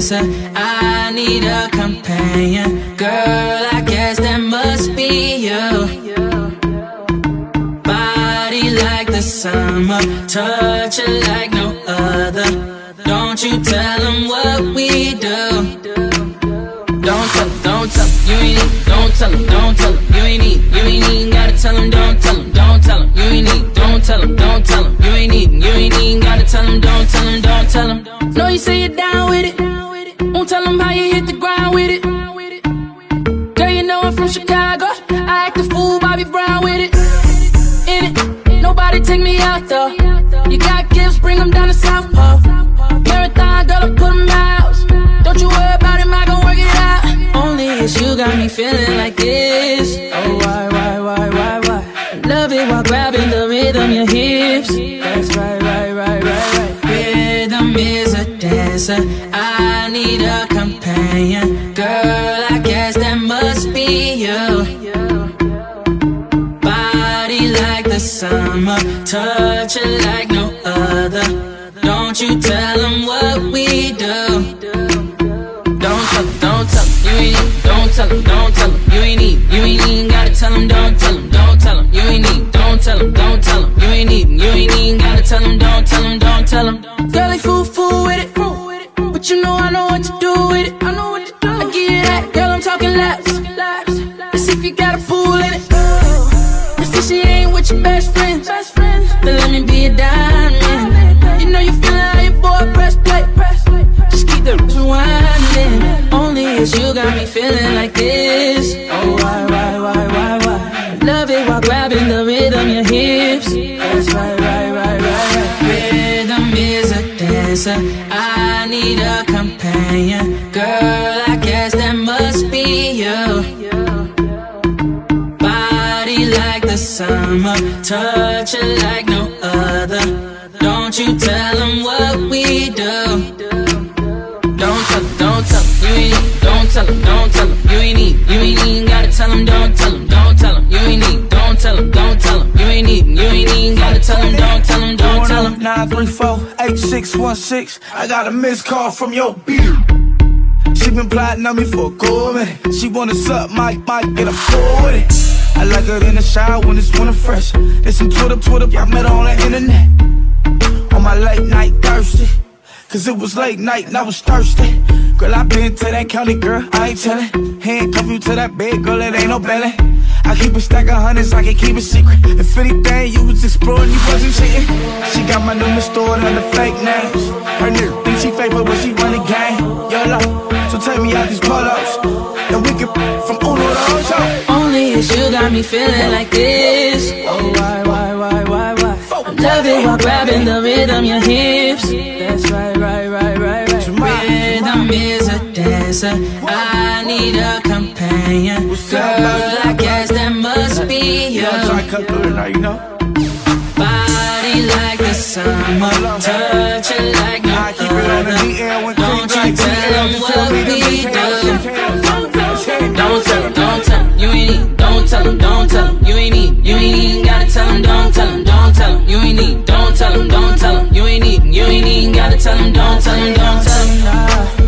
answer I need a companion Girl, I guess that must be you Body like the summer Touch it like no other Don't you tell them what we do Don't tell them, don't tell them, you ain't need Don't tell them, don't tell them, you ain't need You ain't even gotta tell them, don't tell them, don't tell them You ain't need, don't tell them, don't tell them You ain't even, you ain't even gotta tell them, don't tell them, don't tell them Know you say it down You got gifts, bring them down to South Pole. Marathon, girl, I put them out. Don't you worry about it, I gon' work it out. Only you got me feeling like this. Oh, why, why, why, why, why? Love it while grabbing the rhythm, your hips. That's right, right, right, right, right. Rhythm is a dancer. I need a companion. Girl, I guess that must be you. Summer, touch it like no other. Don't you tell them what we do. Don't tell them, don't tell them, you ain't need, don't tell them, don't tell them, you ain't need, you ain't even gotta tell them, don't tell them, don't tell them, you ain't need, don't tell them, don't tell them, you ain't need, you ain't even gotta tell them, don't tell them, don't tell them. Girl, they fool, fool with it, but you know I know what to do with it. I know what to do. I get it that, girl, I'm talking laps. Let's see if you got a pool in it. Me feeling like this. Oh, why, why, why, why, why? Love it while grabbing the rhythm, your hips. That's right, right, right, right, right. Rhythm is a dancer. I need a companion. Girl, I guess that must be you. Body like the summer, touch it like no other. Don't you tell them don't tell them, don't tell them, you ain't need, you ain't even gotta tell them, don't tell them, don't tell them, you ain't need, don't tell them, don't tell them, you ain't need, you ain't even gotta tell them, don't tell them, don't tell them. 934-8616 I got a missed call from your beard She been plotting on me for a cool minute. She wanna suck my mic, get a pull with it I like her in the shower when it's winter fresh. There's some Twitter, Twitter, I met her on the internet. On my late night thirsty Cause it was late night and I was thirsty. Girl, I been to that county, girl, I ain't tellin' Handcuff you to that bed, girl, it ain't no belly I keep a stack of hundreds, I can keep it secret. If anything, you was exploring, you wasn't cheating. She got my number stored under fake names. Her nigga think she fake, but when she run the game. YOLO, so take me out these pull-ups. And we can from Uno to Ocho. Only it's you got me feeling like this. Oh, why, why, why, why, why? I love it while grabbing the rhythm, your hips. That's right, a dancer. I need a companion. Girl, I guess that must be you. Yeah, I'm trying to cut through it now, you know Body like the summer, touch it like no I keep it on the other. Don't you tell them what tell me the we do. Don't tell them, don't tell them, you ain't need, don't tell them, don't tell them, you ain't need, you ain't even gotta tell them, don't tell them, don't tell them, you ain't need, don't tell them, don't tell them, you ain't need, you ain't even gotta tell them, don't tell them, don't tell them.